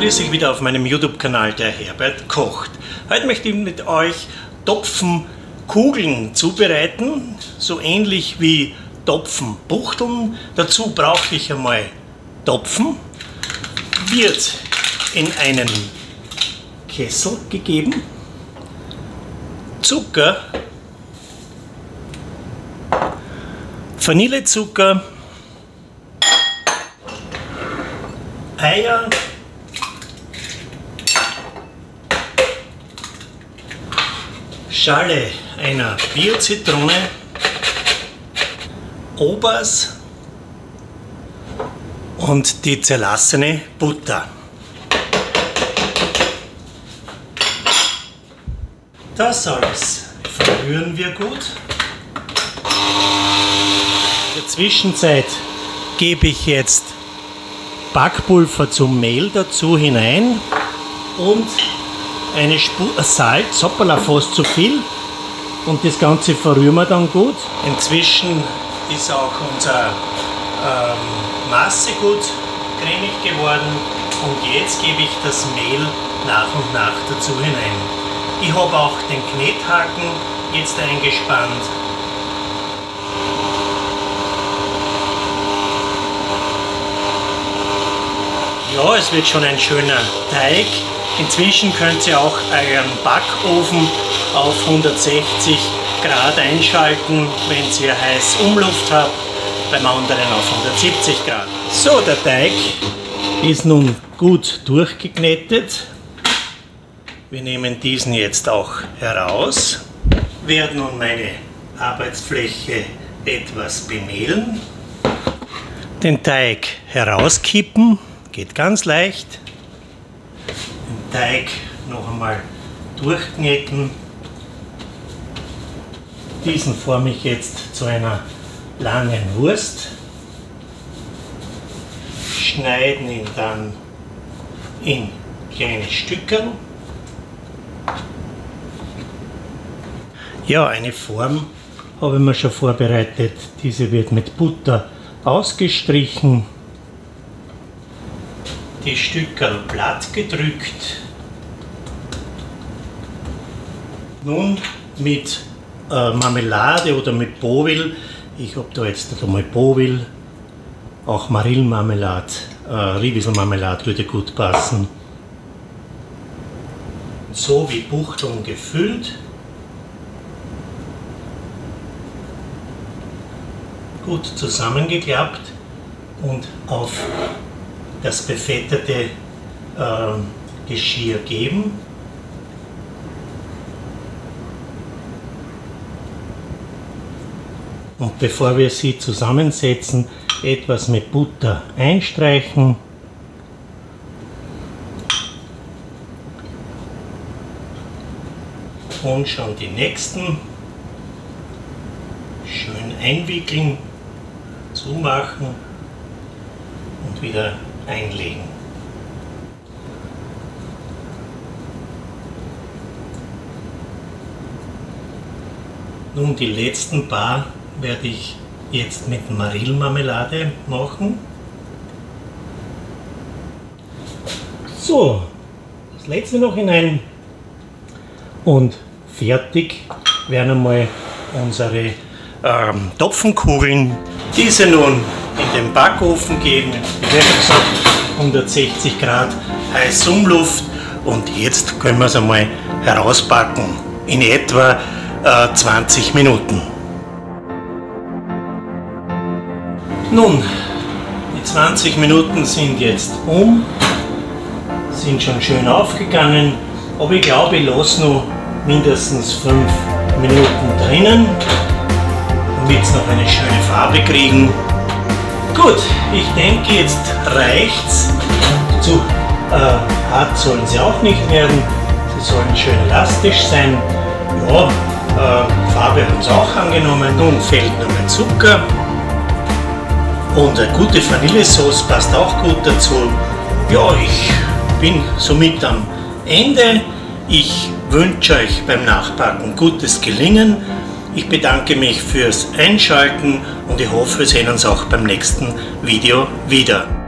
grüße ich wieder auf meinem YouTube-Kanal der Herbert kocht. Heute möchte ich mit euch Topfenkugeln zubereiten, so ähnlich wie Topfenbuchteln. Dazu brauche ich einmal Topfen, wird in einen Kessel gegeben, Zucker, Vanillezucker, Eier, Schale einer Biozitrone, Obers und die zerlassene Butter. Das alles verrühren wir gut. In der Zwischenzeit gebe ich jetzt Backpulver zum Mehl dazu hinein und eine Spur Salz, hoppala, fast zu viel. Und das Ganze verrühren wir dann gut. Inzwischen ist auch unser ähm, Masse gut cremig geworden und jetzt gebe ich das Mehl nach und nach dazu hinein. Ich habe auch den Knethaken jetzt eingespannt Ja, es wird schon ein schöner Teig. Inzwischen könnt ihr auch euren Backofen auf 160 Grad einschalten, wenn ihr heiß Umluft habt, beim anderen auf 170 Grad. So, der Teig ist nun gut durchgeknetet. Wir nehmen diesen jetzt auch heraus, werde nun meine Arbeitsfläche etwas bemehlen, den Teig herauskippen Geht ganz leicht. Teig noch einmal durchkneten. Diesen forme ich jetzt zu einer langen Wurst. Schneiden ihn dann in kleine Stücke. Ja, eine Form habe ich mir schon vorbereitet. Diese wird mit Butter ausgestrichen die Stücke platt gedrückt. Nun mit äh, Marmelade oder mit Bovil, ich habe da jetzt einmal Bovil, auch Marillenmarmelade, äh, Riebisselmarmelade würde gut passen. So wie Buchteln gefüllt. Gut zusammengeklappt und auf das befettete äh, Geschirr geben. Und bevor wir sie zusammensetzen, etwas mit Butter einstreichen. Und schon die nächsten schön einwickeln, zumachen und wieder einlegen. Nun die letzten paar werde ich jetzt mit Marillenmarmelade machen. So, das letzte noch hinein und fertig werden einmal unsere ähm, Topfenkugeln. Diese nun in den Backofen geben, wie gesagt 160 Grad heiße Umluft und jetzt können wir es einmal herauspacken in etwa äh, 20 Minuten. Nun, die 20 Minuten sind jetzt um, sind schon schön aufgegangen, aber ich glaube, ich lasse noch mindestens 5 Minuten drinnen, damit sie noch eine schöne Farbe kriegen. Gut, ich denke, jetzt reicht's. Zu äh, hart sollen sie auch nicht werden. Sie sollen schön elastisch sein. Ja, äh, Farbe haben sie auch angenommen. Nun fehlt nur mein Zucker. Und eine gute Vanillesauce passt auch gut dazu. Ja, ich bin somit am Ende. Ich wünsche euch beim Nachpacken gutes Gelingen. Ich bedanke mich fürs Einschalten und ich hoffe, wir sehen uns auch beim nächsten Video wieder.